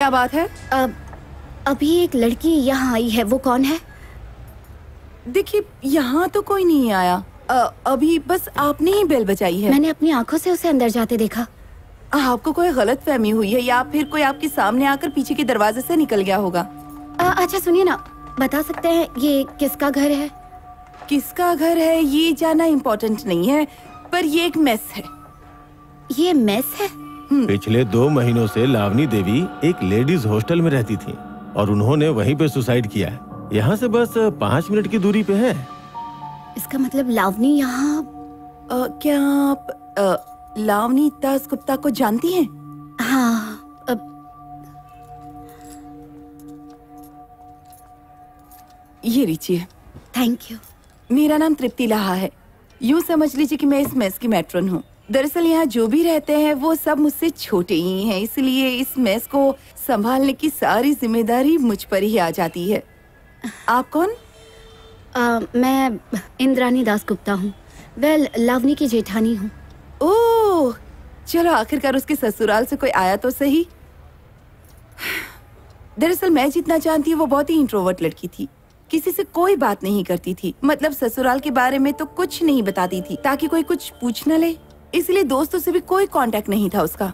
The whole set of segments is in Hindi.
क्या बात है? अब अभी एक लड़की यहाँ आई है वो कौन है? देखिए यहाँ तो कोई नहीं आया। अ, अभी बस आपने ही बेल बजाई है। मैंने अपनी आँखों से उसे अंदर जाते देखा। आपको कोई गलत फहमी हुई है या फिर कोई आपके सामने आकर पीछे के दरवाजे से निकल गया होगा? आ, अच्छा सुनिए ना बता सकते हैं ये किसका घर है? किसका घर है ये जाना इम्पोर्टेंट नहीं है पर ये एक मेस है। ये मेस है? पिछले दो महीनों से लावनी देवी एक लेडीज़ हॉस्टल में रहती थी और उन्होंने वहीं पे सुसाइड किया है। यहाँ से बस पाँच मिनट की दूरी पे है। इसका मतलब लावनी यहाँ क्या आप अ, लावनी दास गुप्ता को जानती हैं? हाँ अब ये लीजिए थैंक यू मेरा नाम तृप्ति लाहा है। यूँ समझ लीजिए कि मैं इस मेस की मैट्रन हूँ। दरअसल यहाँ जो भी रहते हैं वो सब मुझसे छोटे ही हैं इसलिए इस मेस को संभालने की सारी ज़िम्मेदारी मुझ पर ही आ जाती है। आप कौन? आ, मैं इंद्रानी दास गुप्ता हूँ। वेल लावनी की जेठानी हूँ। ओह चलो आखिरकार उसके ससुराल से कोई आया तो सही। दरअसल मैं जितना जानती हूँ वो बहुत ही इंट्रोवर्ट लड़की थी। किसी से कोई बात नहीं करती थी। मतलब ससुराल के बारे में तो कुछ नहीं बताती थी ताकि कोई कुछ पूछ न ले। इसलिए दोस्तों से भी कोई कांटेक्ट नहीं था उसका।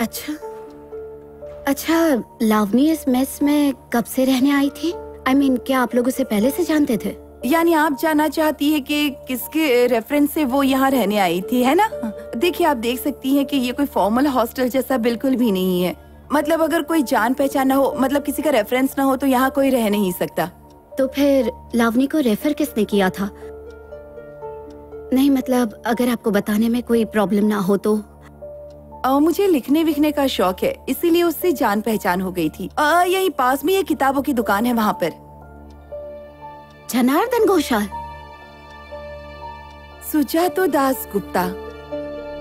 अच्छा। अच्छा लावनी इस मेस में कब से रहने आई थी? आई I मीन mean, क्या आप लोग उसे पहले से जानते थे? यानी आप जानना चाहती है कि किसके रेफरेंस से वो यहाँ रहने आई थी है ना? देखिए आप देख सकती हैं कि ये कोई फॉर्मल हॉस्टल जैसा बिल्कुल भी नहीं है। मतलब अगर कोई जान पहचान ना हो मतलब किसी का रेफरेंस ना हो तो यहाँ कोई रह नहीं सकता। तो फिर लावनी को रेफर किसने किया था? नहीं मतलब अगर आपको बताने में कोई प्रॉब्लम ना हो तो? आ, मुझे लिखने विखने का शौक है इसीलिए उससे जान पहचान हो गई थी। आ, यही पास में ये किताबों की दुकान है वहाँ पर। जनार्दन घोषाल। सुजातो दास गुप्ता।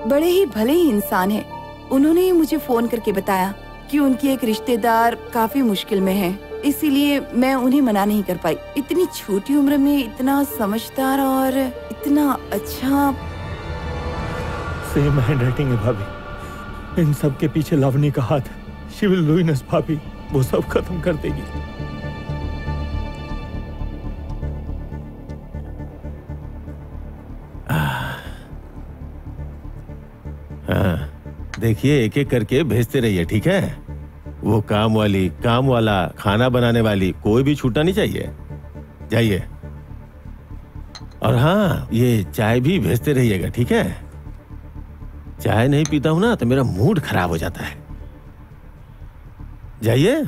बड़े ही भले ही इंसान है। उन्होंने ही मुझे फ़ोन करके बताया कि उनकी एक रिश्तेदार काफ़ी मुश्किल में है। इसीलिए मैं उन्हें मना नहीं कर पाई। इतनी छोटी उम्र में इतना समझदार और इतना अच्छा। सेम हैंड राइटिंग है भाभी। इन सब के पीछे लावनी का हाथ है शी विल ruin भाभी वो सब खत्म कर देगी। हाँ देखिए एक एक करके भेजते रहिए ठीक है? वो काम वाली, काम वाला, खाना बनाने वाली, कोई भी छूटना नहीं चाहिए। जाइए। और हाँ ये चाय भी भेजते रहिएगा, ठीक है? चाय नहीं पीता हूँ ना तो मेरा मूड खराब हो जाता है। जाइए।